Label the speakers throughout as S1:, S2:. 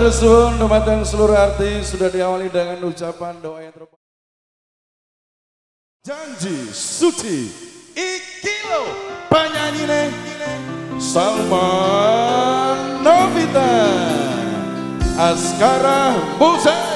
S1: Matur suwun dumateng seluruh artis sudah diawali dengan ucapan doa yang terbaik. Janji suci. Ikilo penyanyi Salman Novita. Askara Musai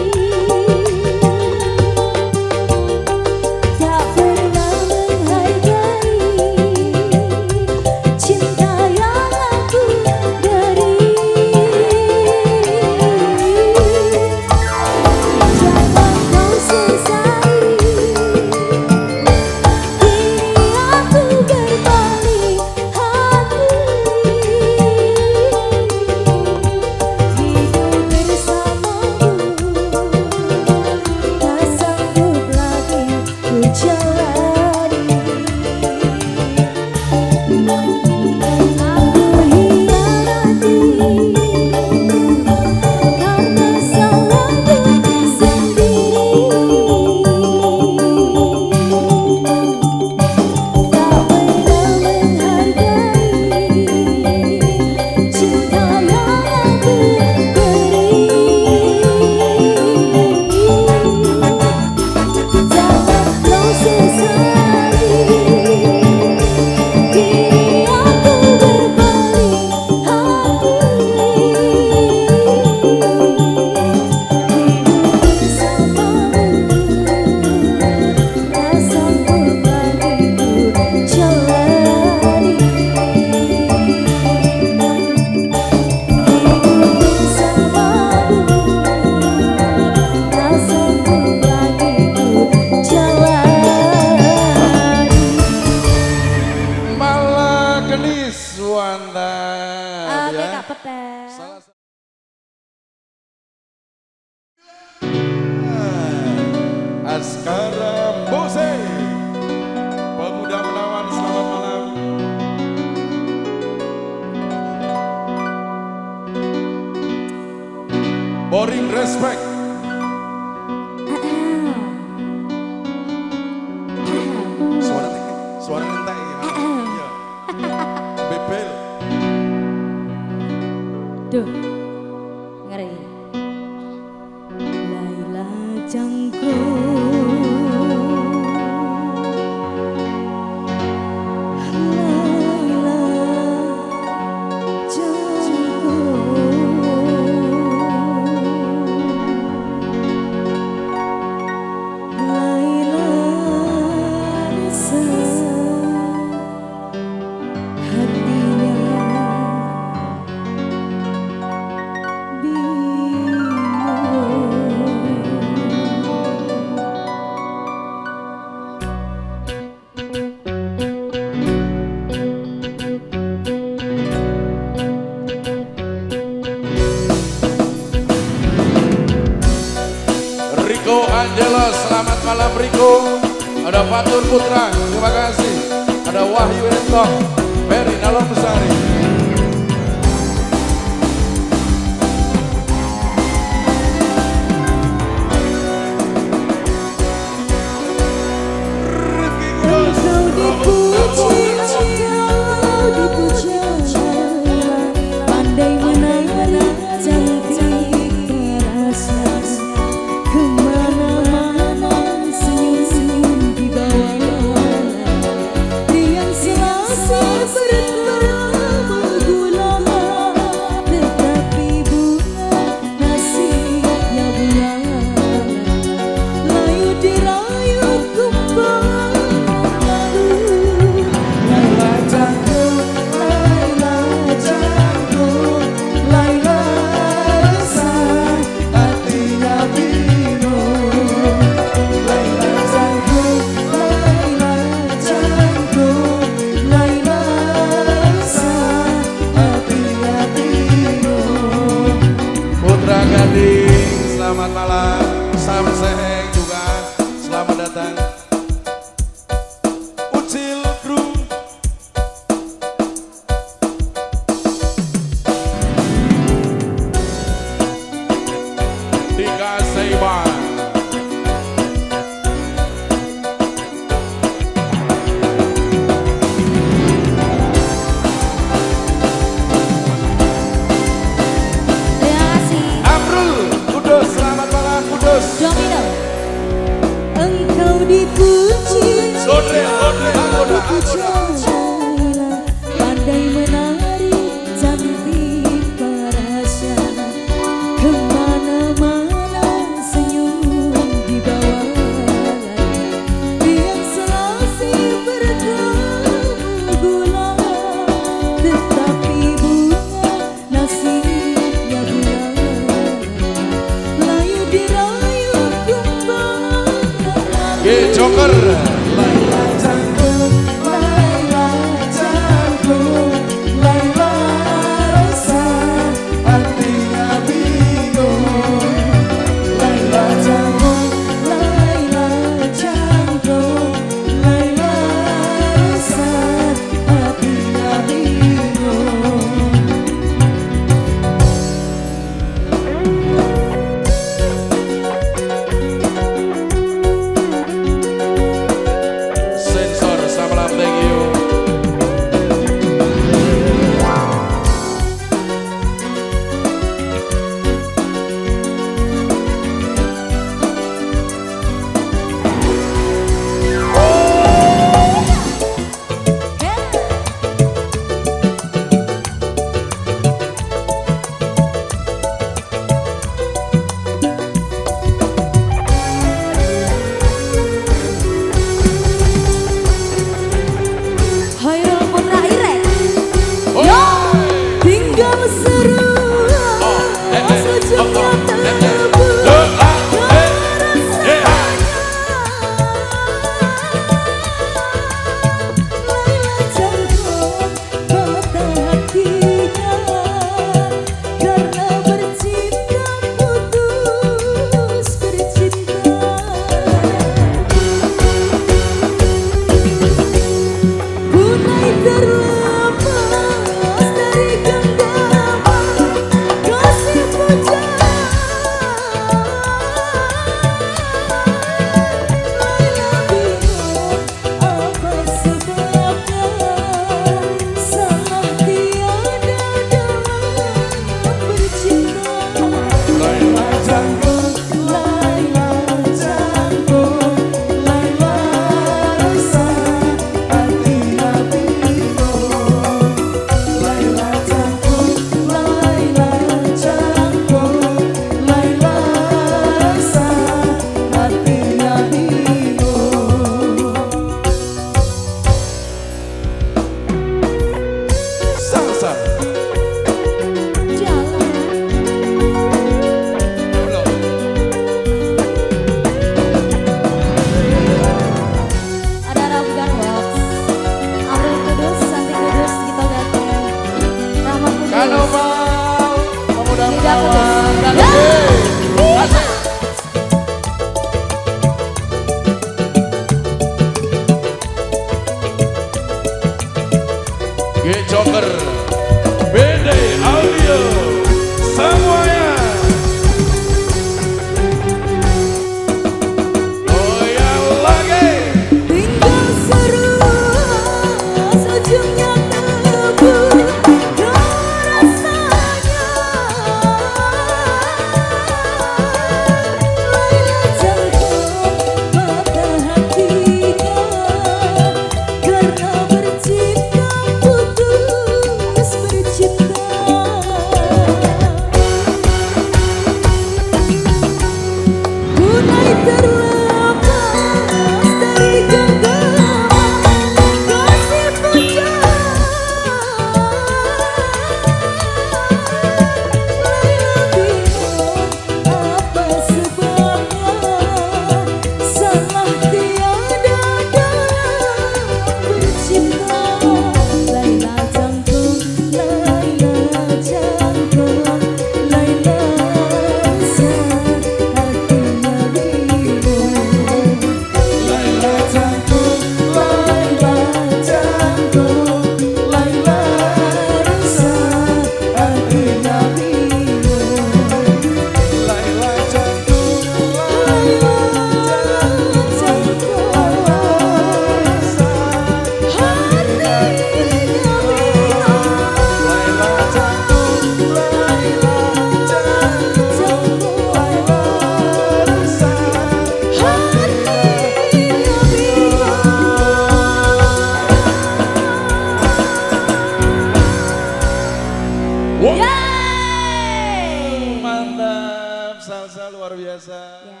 S1: biasa.
S2: Ya.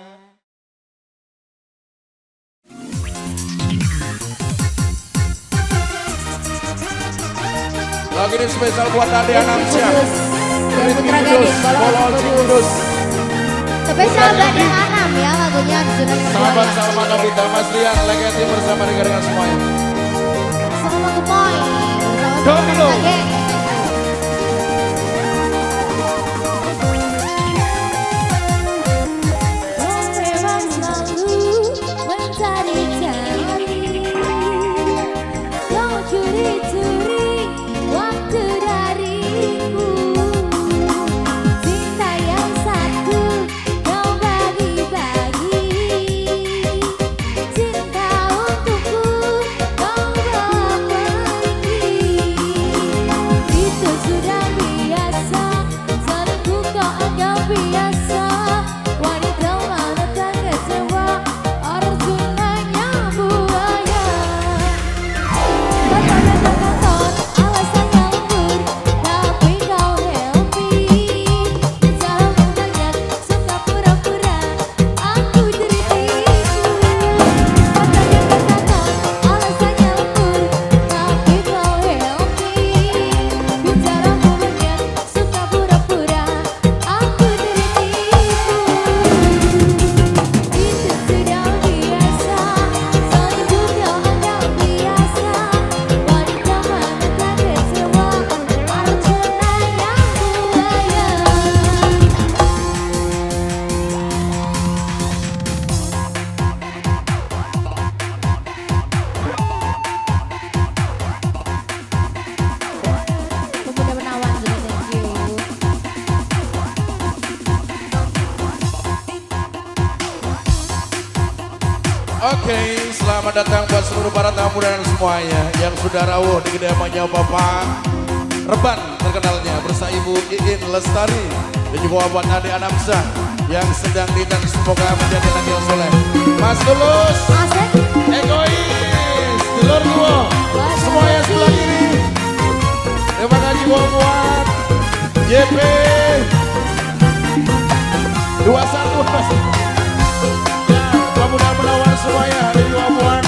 S1: Lagi ini spesial buat Ade Anamsyah.
S2: Dan
S1: Rizky
S2: Putra Gading, Bolon
S1: Bolon
S2: Kudus.
S1: Kudus.
S2: Spesial Gading Anam ya lagunya
S1: Sahabat. Salma Novita, Mas Rian, Legati bersama dengan semuanya.
S2: Sama Gemoy. Bersama
S1: Go, selamat datang buat seluruh para tamu dan semuanya yang sudah rawuh di kediamannya Bapak Reban terkenalnya bersama Ibu Iin Lestari dan juga buat Ade Anamsa yang sedang ditan semoga menjadi anak yang soleh. Mas Tulus, egois, telur dua, semuanya sebelah kiri. Terima kasih buat JP 21 Ya, pemuda menawan semuanya. Ada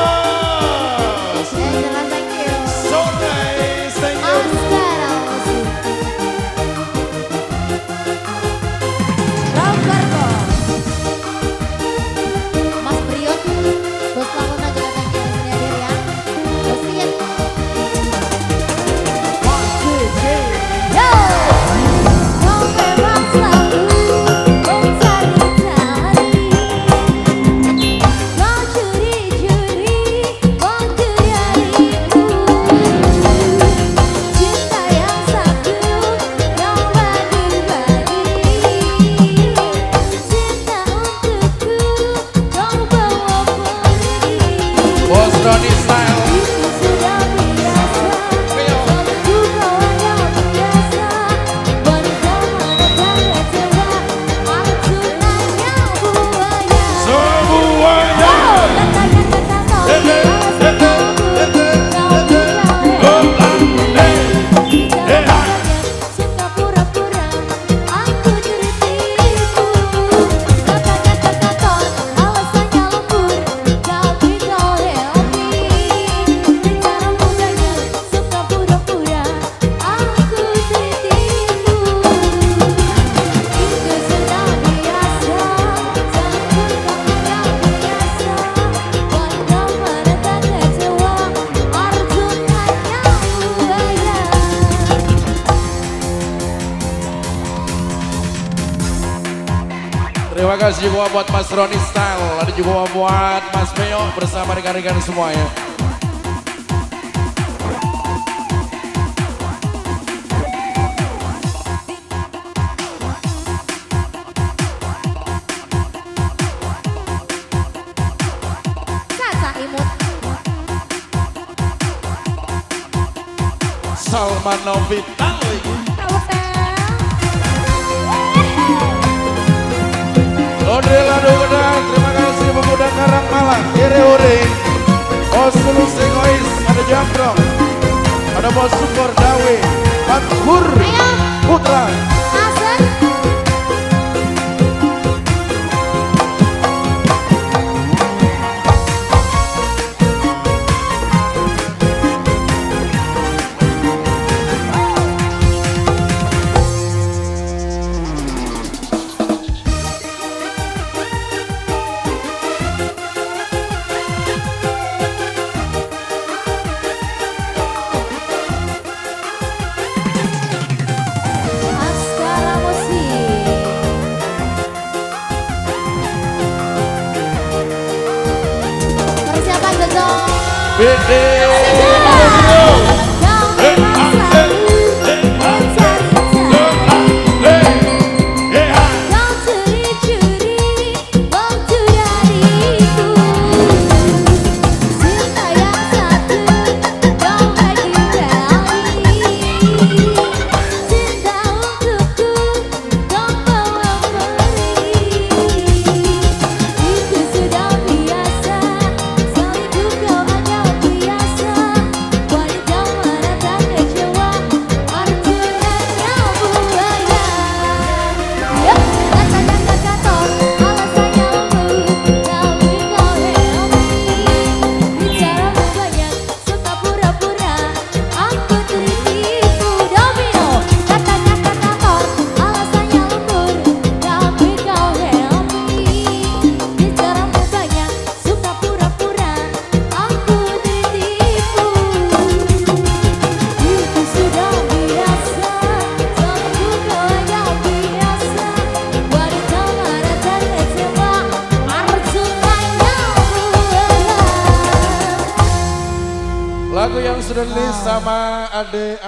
S1: Terima kasih
S2: juga
S1: buat Mas Roni Style, ada juga buat Mas Peo bersama rekan-rekan semuanya. Salman Novita. Ondel Adu Gedang, terima kasih pemuda Karang Malang, Ire Ure, Bos Sulu Singois, ada Jambrong, ada Bos Sumber Dawe, Fathur Putra.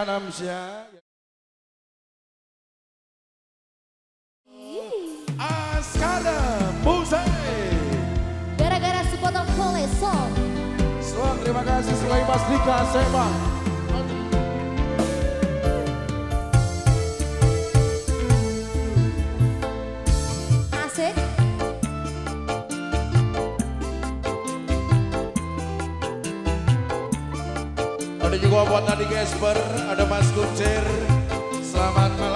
S1: Anam Syah. Askara Musai.
S2: Gara-gara sepotong kolesol.
S1: Selamat terima kasih sekali Mas Dika
S2: bang.
S1: Ada juga buat tadi Gesper, ada Mas Kuncir. Selamat malam.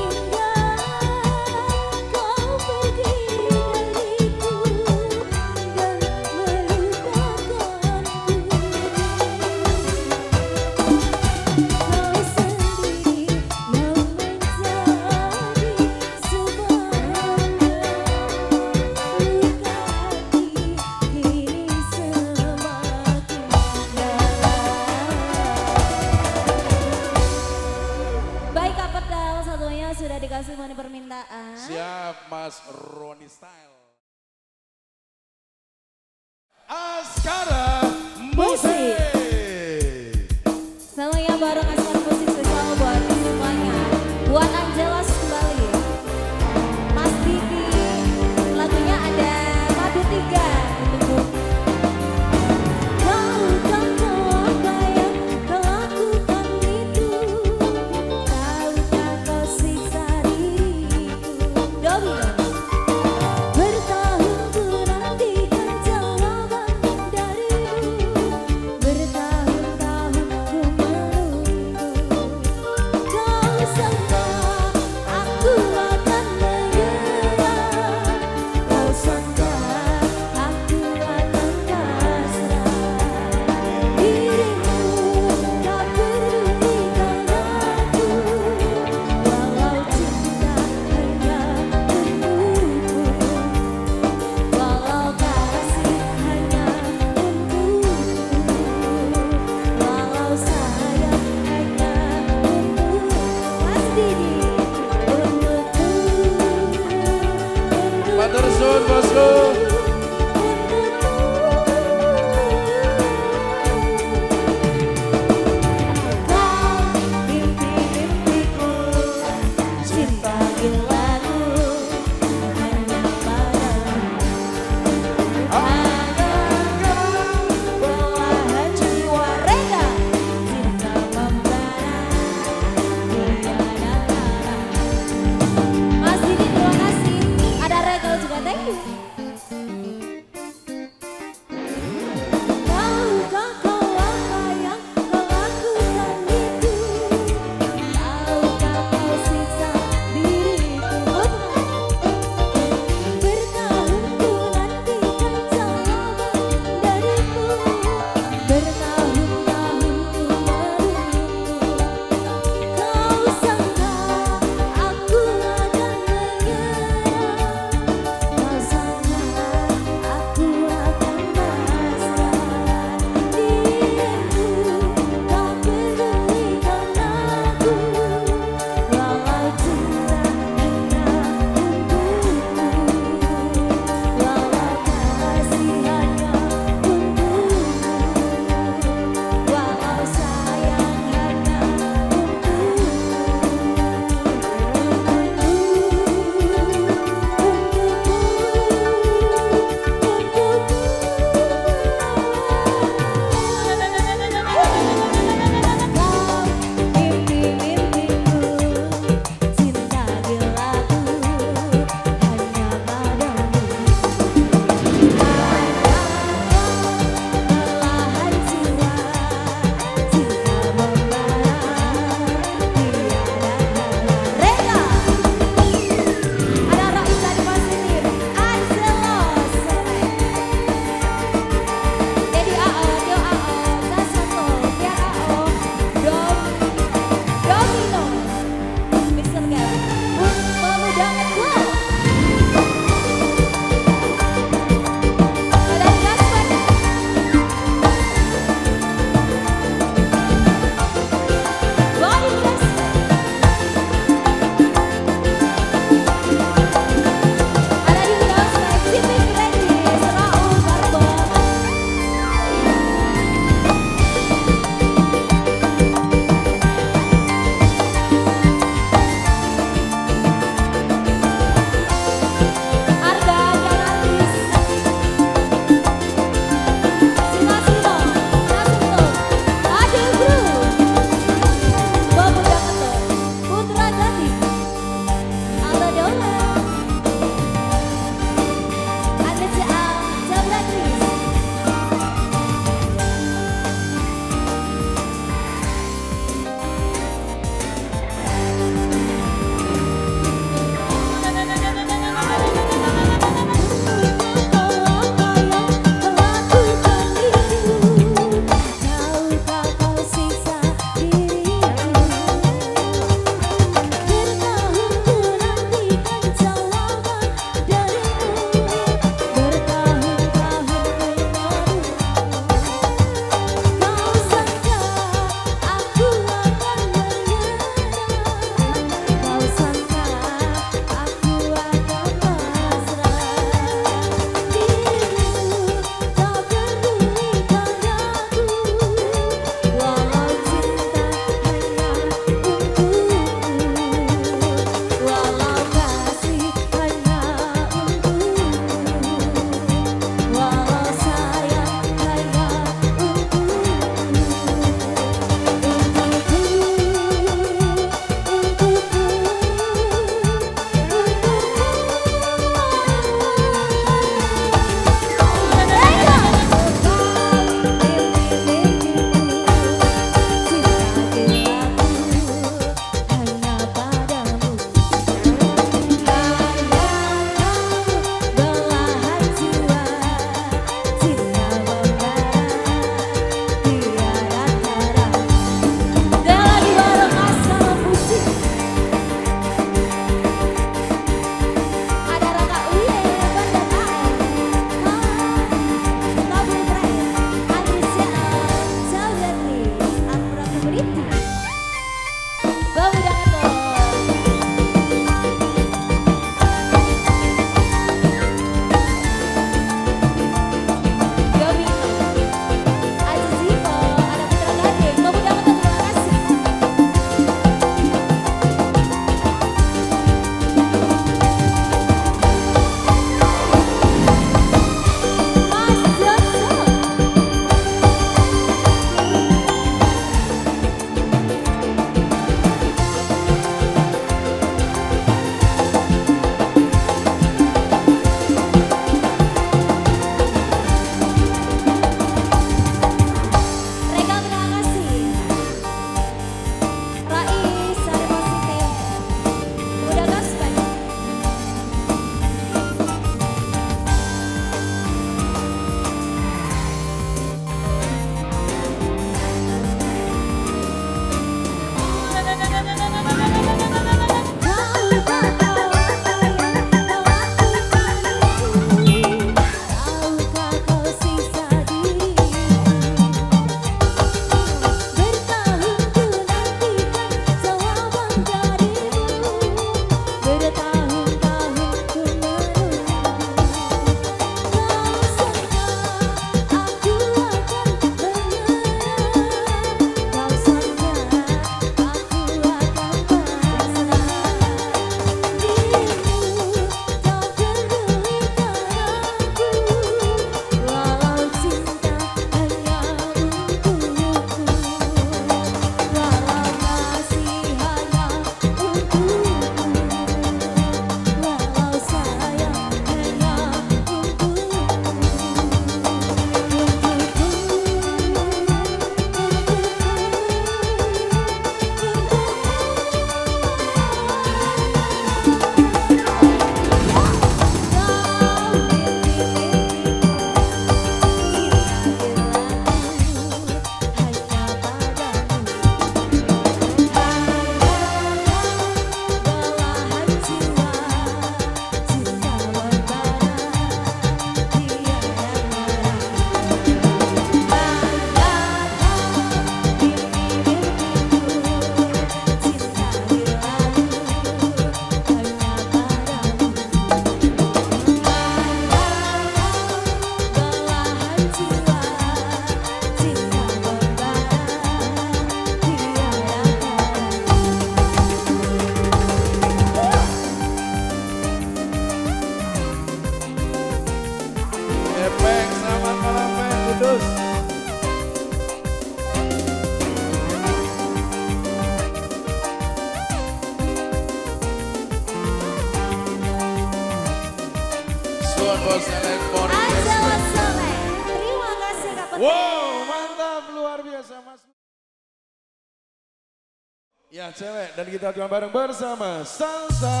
S1: Cewek dan kita cuma bareng bersama Salsa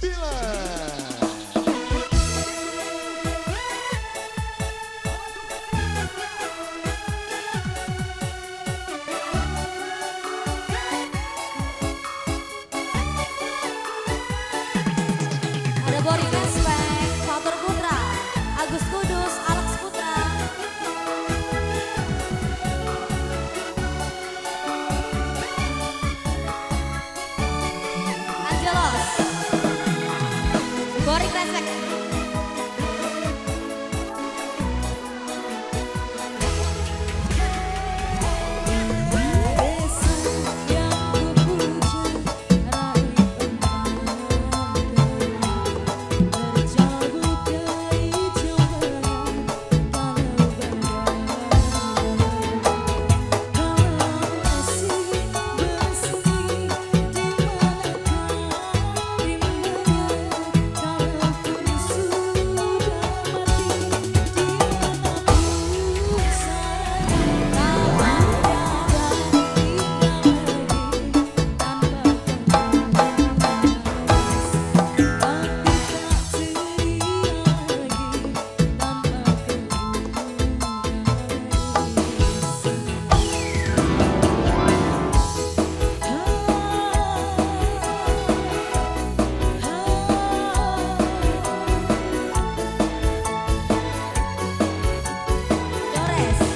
S1: Bila.
S2: Yes.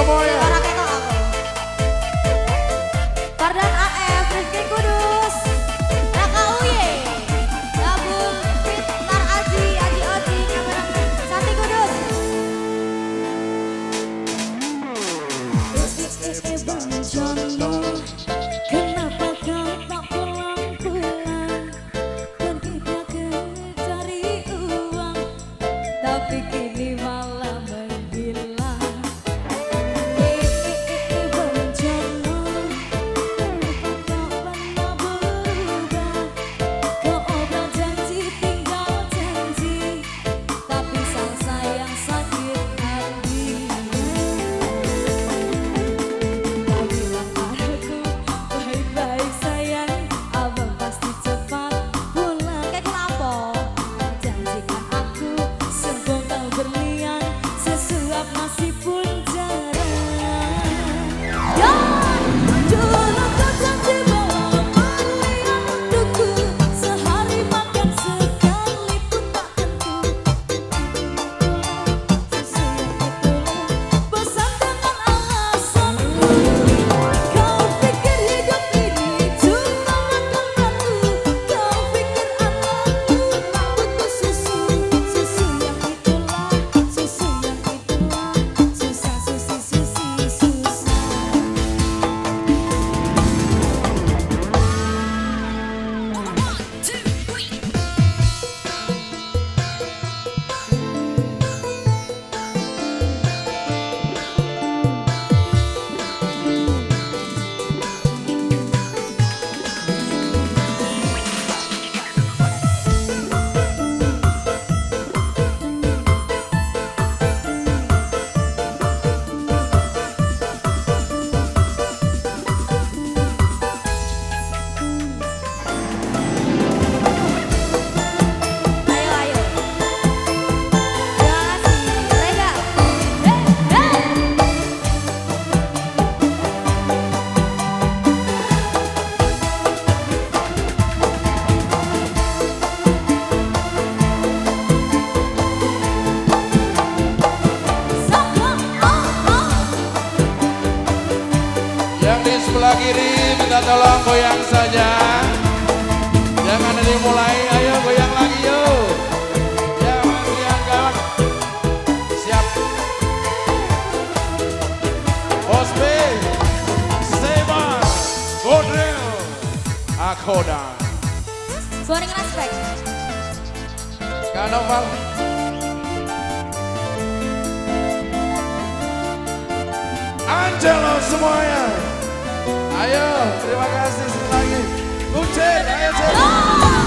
S2: Come
S1: on, yeah.
S2: Noval. Angelo semuanya. Ayo, terima kasih sekali lagi. Ucin, ayo
S1: Ucin.